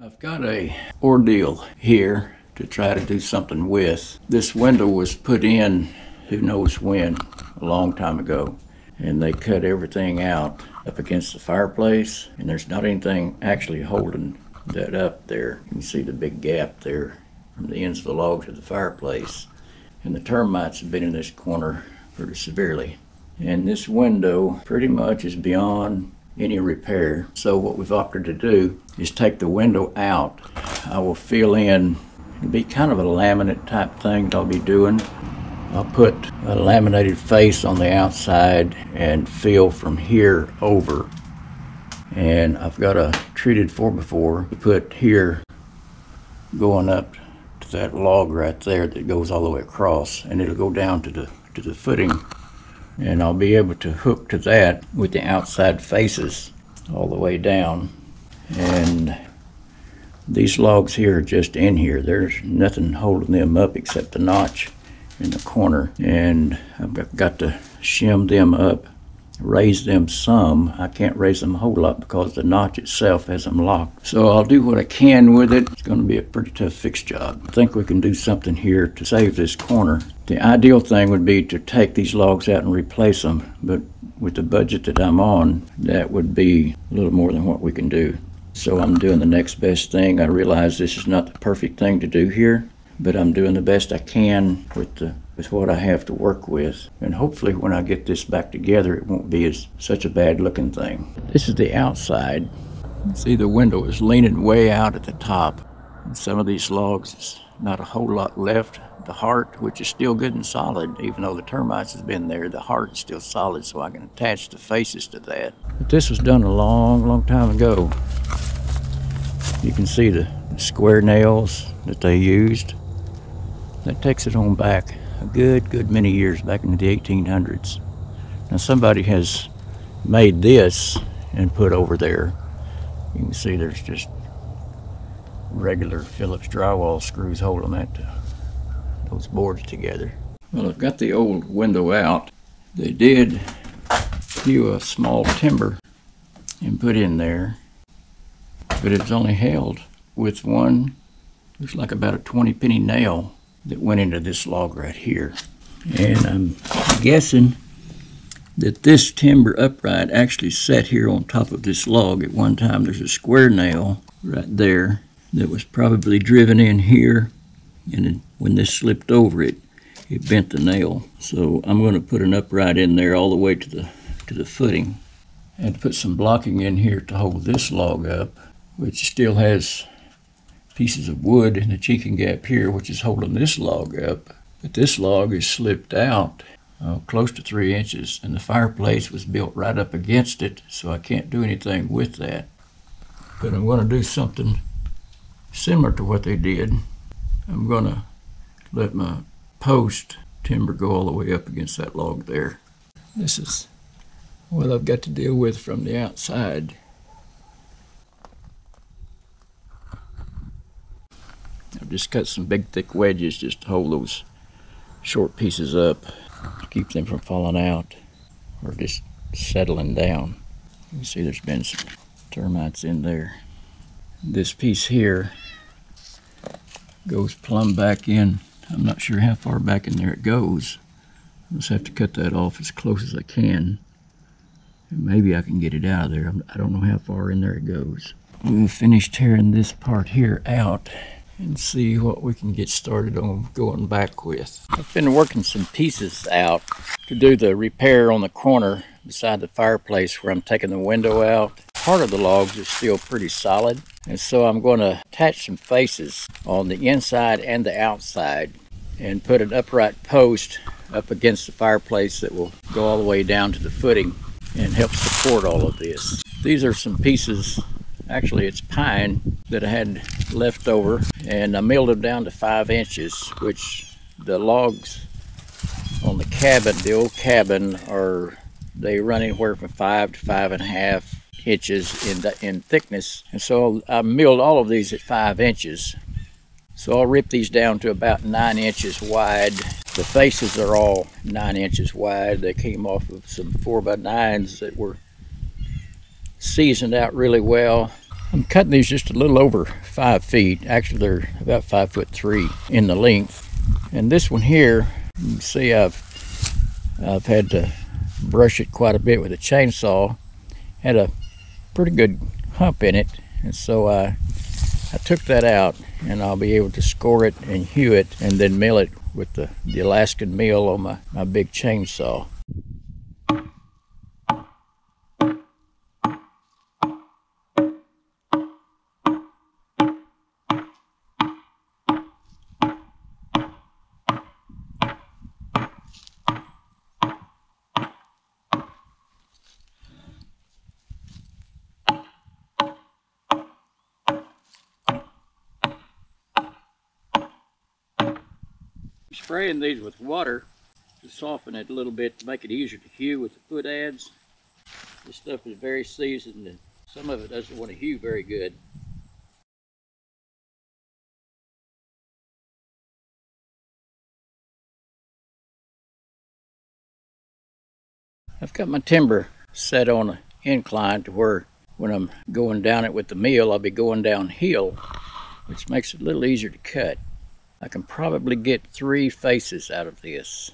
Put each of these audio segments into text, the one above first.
I've got a ordeal here to try to do something with. This window was put in who knows when, a long time ago, and they cut everything out up against the fireplace, and there's not anything actually holding that up there. You can see the big gap there from the ends of the log to the fireplace. And the termites have been in this corner pretty severely. And this window pretty much is beyond any repair. So what we've opted to do is take the window out. I will fill in, it'll be kind of a laminate type thing that I'll be doing. I'll put a laminated face on the outside and fill from here over. And I've got a treated 4x4 to put here going up to that log right there that goes all the way across and it'll go down to the to the footing and I'll be able to hook to that with the outside faces all the way down. And these logs here are just in here. There's nothing holding them up except the notch in the corner. And I've got to shim them up, raise them some. I can't raise them a whole lot because the notch itself has them locked. So I'll do what I can with it. It's going to be a pretty tough fix job. I think we can do something here to save this corner. The ideal thing would be to take these logs out and replace them, but with the budget that I'm on, that would be a little more than what we can do. So I'm doing the next best thing. I realize this is not the perfect thing to do here, but I'm doing the best I can with the with what I have to work with. And hopefully when I get this back together, it won't be as such a bad looking thing. This is the outside. See the window is leaning way out at the top. And some of these logs, is not a whole lot left the heart, which is still good and solid, even though the termites has been there, the heart is still solid, so I can attach the faces to that. But this was done a long, long time ago. You can see the square nails that they used. That takes it on back a good, good many years back into the 1800s. Now somebody has made this and put over there. You can see there's just regular Phillips drywall screws holding that uh, those boards together. Well, I've got the old window out. They did hew a small timber and put in there, but it's only held with one, looks like about a 20 penny nail that went into this log right here. And I'm guessing that this timber upright actually sat here on top of this log at one time. There's a square nail right there that was probably driven in here and when this slipped over it, it bent the nail. So I'm going to put an upright in there all the way to the to the footing, and put some blocking in here to hold this log up, which still has pieces of wood in the chinking gap here, which is holding this log up. But this log is slipped out uh, close to three inches, and the fireplace was built right up against it, so I can't do anything with that. But I'm going to do something similar to what they did. I'm going to let my post timber go all the way up against that log there. This is what I've got to deal with from the outside. Just cut some big thick wedges just to hold those short pieces up to keep them from falling out or just settling down. You see there's been some termites in there. This piece here goes plumb back in. I'm not sure how far back in there it goes. I just have to cut that off as close as I can. And maybe I can get it out of there. I don't know how far in there it goes. We'll finish tearing this part here out and see what we can get started on going back with. I've been working some pieces out to do the repair on the corner beside the fireplace where I'm taking the window out. Part of the logs is still pretty solid, and so I'm going to attach some faces on the inside and the outside and put an upright post up against the fireplace that will go all the way down to the footing and help support all of this. These are some pieces, actually it's pine that I had left over and I milled them down to five inches, which the logs on the cabin, the old cabin, are they run anywhere from five to five and a half inches in, the, in thickness. And so I milled all of these at five inches. So I'll rip these down to about nine inches wide. The faces are all nine inches wide. They came off of some four by nines that were seasoned out really well. I'm cutting these just a little over five feet. Actually, they're about five foot three in the length. And this one here, you can see I've I've had to brush it quite a bit with a chainsaw. Had a pretty good hump in it, and so I I took that out, and I'll be able to score it and hew it, and then mill it with the, the Alaskan mill on my, my big chainsaw. Spraying these with water to soften it a little bit to make it easier to hew with the foot adze. This stuff is very seasoned and some of it doesn't want to hew very good. I've got my timber set on an incline to where when I'm going down it with the mill, I'll be going downhill, which makes it a little easier to cut. I can probably get three faces out of this.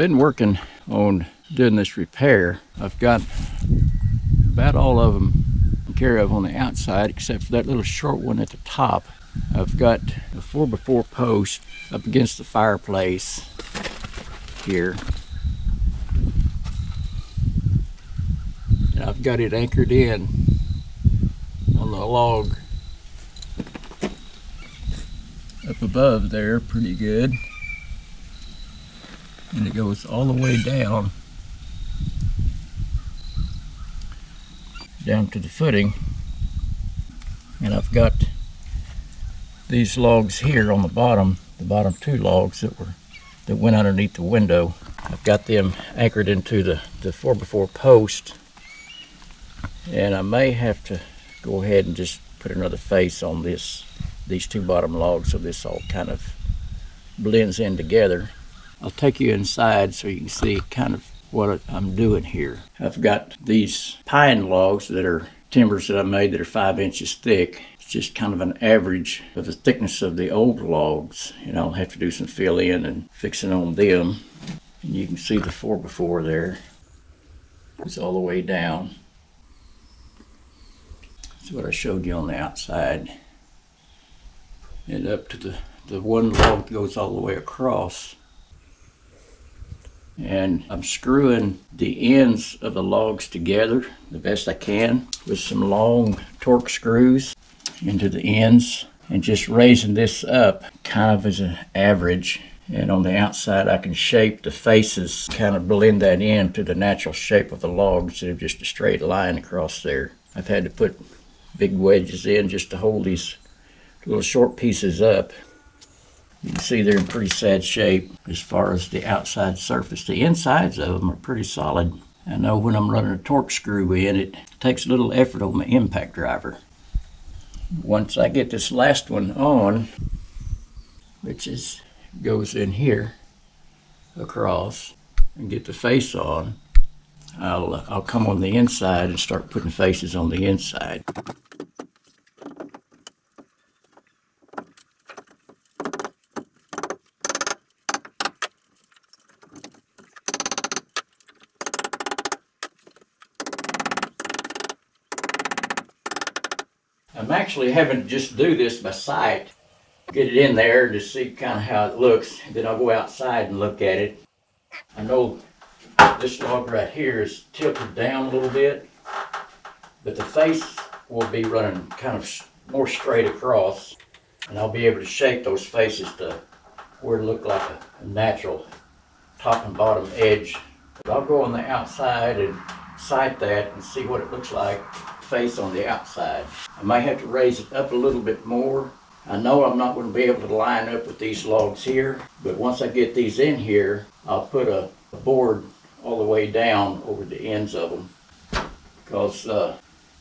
Been working on doing this repair. I've got about all of them care of on the outside except for that little short one at the top. I've got a 4x4 post up against the fireplace here. And I've got it anchored in on the log up above there pretty good and it goes all the way down down to the footing. And I've got these logs here on the bottom the bottom two logs that were that went underneath the window. I've got them anchored into the the 4x4 post. And I may have to go ahead and just put another face on this these two bottom logs so this all kind of blends in together I'll take you inside so you can see kind of what I'm doing here. I've got these pine logs that are timbers that I made that are five inches thick. It's just kind of an average of the thickness of the old logs. And I'll have to do some fill in and fixing on them. And you can see the 4x4 there. It's all the way down. That's what I showed you on the outside. And up to the, the one log that goes all the way across and I'm screwing the ends of the logs together the best I can with some long Torx screws into the ends and just raising this up kind of as an average and on the outside I can shape the faces kind of blend that in to the natural shape of the logs instead of just a straight line across there. I've had to put big wedges in just to hold these little short pieces up you can see they're in pretty sad shape as far as the outside surface. The insides of them are pretty solid. I know when I'm running a Torx screw in, it takes a little effort on my impact driver. Once I get this last one on, which is goes in here across and get the face on, I'll, I'll come on the inside and start putting faces on the inside. I'm actually having to just do this by sight, get it in there to see kind of how it looks. Then I'll go outside and look at it. I know This log right here is tilted down a little bit, but the face will be running kind of more straight across. And I'll be able to shape those faces to where it look like a, natural top and bottom edge. But I'll go on the outside and sight that and see what it looks like face on the outside. I may have to raise it up a little bit more. I know I'm not going to be able to line up with these logs here, but once I get these in here, I'll put a, a board all the way down over the ends of them. Because uh,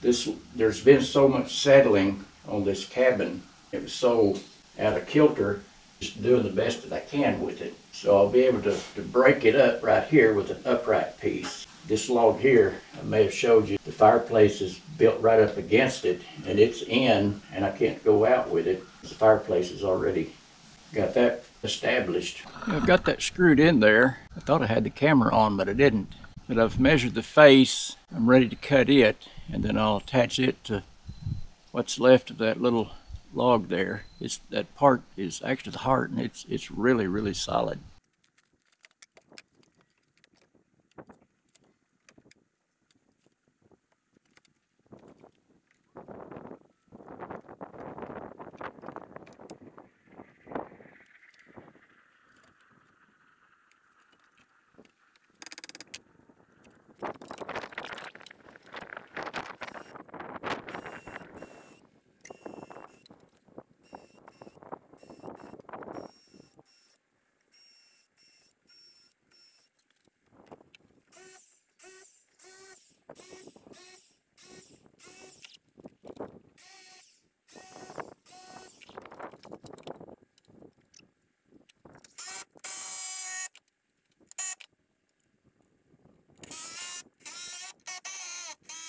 this, there's been so much settling on this cabin. It was so out of kilter, just doing the best that I can with it. So I'll be able to, to break it up right here with an upright piece. This log here, I may have showed you, fireplace is built right up against it and it's in and I can't go out with it. The fireplace is already got that established. I've got that screwed in there. I thought I had the camera on, but I didn't. But I've measured the face. I'm ready to cut it and then I'll attach it to what's left of that little log there. It's that part is actually the heart and it's it's really really solid. Bye.